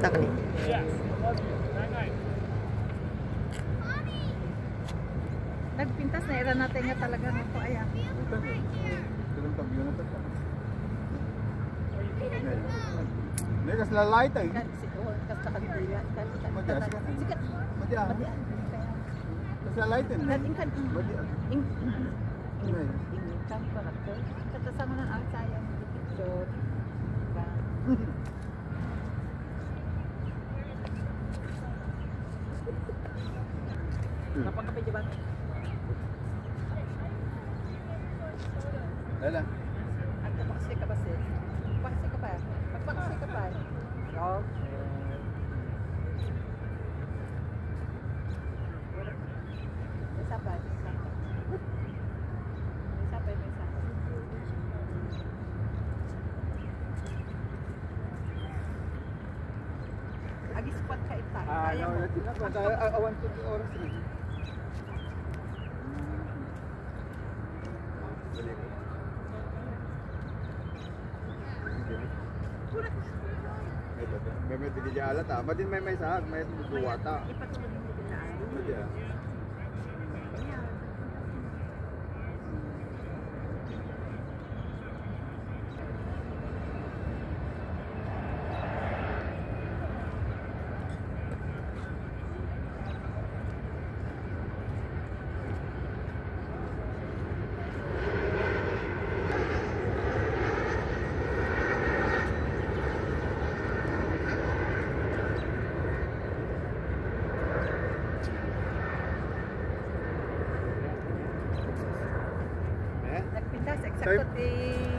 Takli. Nagpintas na era natin nga talaga nito ayan. Dalam tabiyo na tata. Hindi, kasi lalait ay. Kan si oh, kas nakadila kan kan. Madi, sikat. Sikat. Madi ah. Madi ah. Kasi lalait eh. Dating kan Madi ah. ing Ngay. ing kan karakter. Kata sama ng ang sayang picture. Hmm. Lapang ke Ada paksi ke pasi. Paksi ke pai. Sampai. Sampai. Sampai. Ka ita. Ah, no, I, I want to. May may tigil alat ah. Madin may may sahag, may buwata. Ipatuloy mo din na ay. Ah. Nagpintas, Tayo- eksakto ti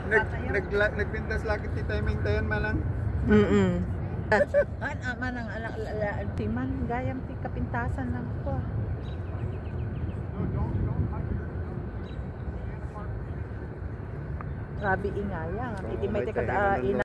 Nag, yun. nag, nagpintas lagi ti timing tayo malang. Mm-mm. An aman ang alang timan gayam ti kapintasan lang ko. Grabe ingaya. Iti may May ti kada tayo, ina